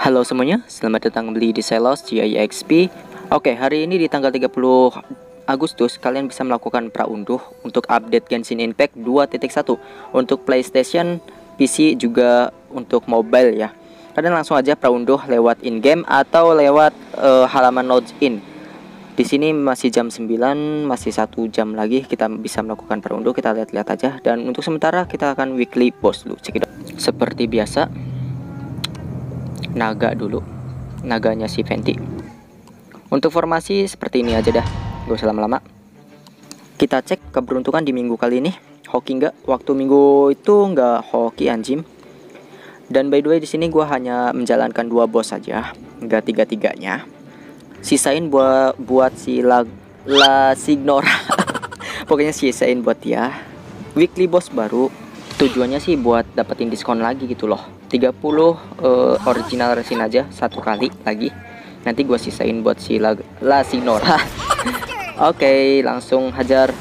Halo semuanya, selamat datang kembali di Selos GIXP Oke, hari ini di tanggal 30 Agustus kalian bisa melakukan praunduh untuk update Genshin Impact 2.1 Untuk PlayStation, PC juga untuk mobile ya. Kalian langsung aja praunduh lewat in-game atau lewat uh, halaman login. Di sini masih jam 9 masih satu jam lagi kita bisa melakukan perunduh kita lihat-lihat aja. Dan untuk sementara kita akan weekly post dulu. Cekidot seperti biasa naga dulu. Naganya si Fenty. Untuk formasi seperti ini aja dah. Gak usah lama-lama. Kita cek keberuntungan di minggu kali ini. Hoki nggak? Waktu minggu itu nggak hoki anjim. Dan by the way di sini gua hanya menjalankan dua bos saja. Nggak tiga tiganya sisain buat buat si la, la signora. Pokoknya sisain buat dia. Weekly boss baru. Tujuannya sih buat dapetin diskon lagi gitu loh 30 uh, eh, original resin aja satu kali lagi. Nanti gua sisain buat si la, la signora oke okay, langsung hajar.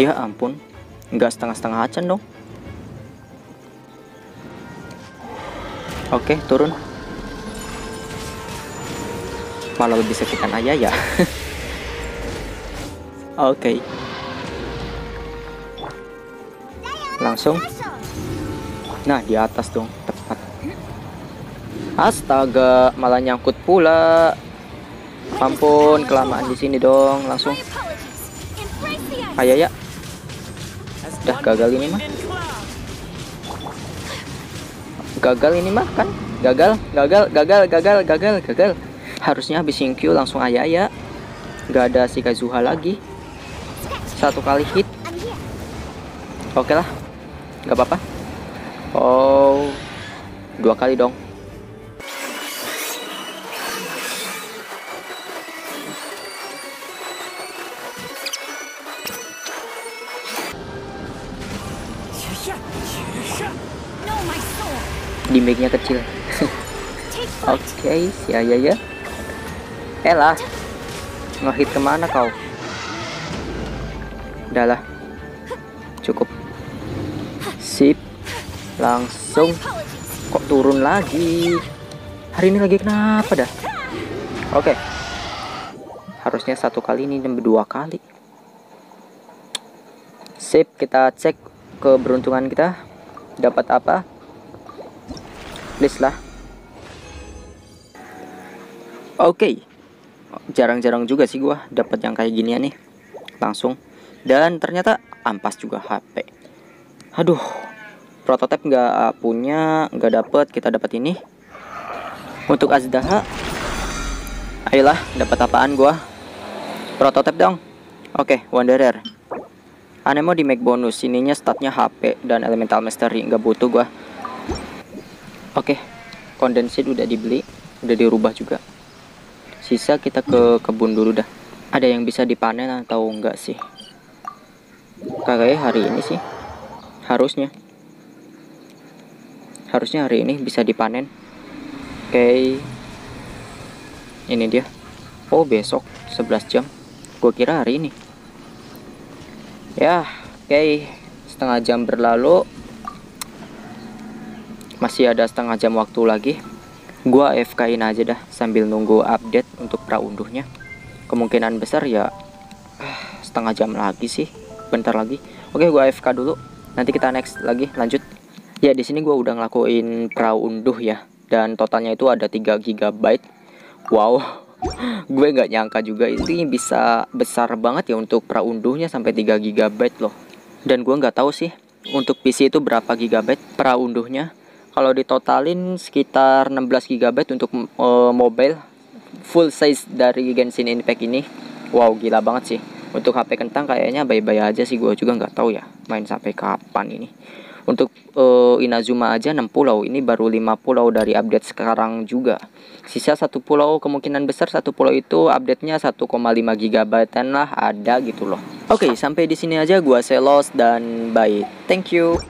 Ya ampun nggak setengah-setengah acan dong. Oke okay, turun. Malah lebih sekitan ayah ya. Oke. Okay. langsung nah di atas dong tepat. Astaga malah nyangkut pula. Ampun kelamaan di sini dong langsung. Ayah ya udah gagal ini mah. Gagal ini mah kan? Gagal gagal gagal gagal gagal gagal. Harusnya habis Q langsung ayah ya nggak ada si Kazuha lagi. Satu kali hit. Oke lah nggak apa-apa oh dua kali dong. Dimiknya kecil. Oke okay, ya ya. Ya Elah Ngehit ke mana kau? Udahlah Cukup. Sip Langsung. Kok turun lagi? Hari ini lagi kenapa dah? Oke. Harusnya satu kali ini dan dua kali. Sip kita cek keberuntungan kita. Dapat apa? Please lah. Oke. Okay jarang-jarang juga sih gua dapat yang kayak ginian nih. Langsung. Dan ternyata ampas juga HP aduh prototipe nggak punya nggak dapet kita dapat ini. Untuk Azdaha ayolah dapat apaan gua? Prototipe dong. Oke Wanderer Anemo di make bonus ininya statnya HP dan elemental mastery nggak butuh gua. Oke kondensit udah dibeli udah dirubah juga. Sisa kita ke kebun dulu dah. Ada yang bisa dipanen atau enggak sih? Kayaknya hari ini sih harusnya harusnya hari ini bisa dipanen. Oke. Okay. ini dia. Oh besok 11 jam. Gue kira hari ini. Ya oke. Okay. setengah jam berlalu. Masih ada setengah jam waktu lagi. Gua AFK-in aja dah sambil nunggu update untuk praunduhnya. Kemungkinan besar ya setengah jam lagi sih. Bentar lagi. Oke gua AFK dulu. Nanti kita next lagi lanjut ya di sini gua udah ngelakuin praunduh ya. Dan totalnya itu ada 3 GB wow. Gue nggak nyangka juga ini bisa besar banget ya untuk praunduhnya sampai 3 GB loh. Dan gue nggak tahu sih untuk PC itu berapa GB praunduhnya kalau ditotalin sekitar 16 GB untuk uh, mobile full size dari Genshin Impact ini. Wow gila banget sih. Untuk HP kentang kayaknya bye-bye aja sih. Gue juga nggak tahu ya main sampai kapan ini untuk uh, Inazuma aja 6 pulau. Ini baru 5 pulau dari update sekarang juga. Sisa satu pulau kemungkinan besar satu pulau itu update-nya 1,5 GB lah ada gitu loh. Oke okay, sampai di sini aja. Gue Selos dan bye. Thank you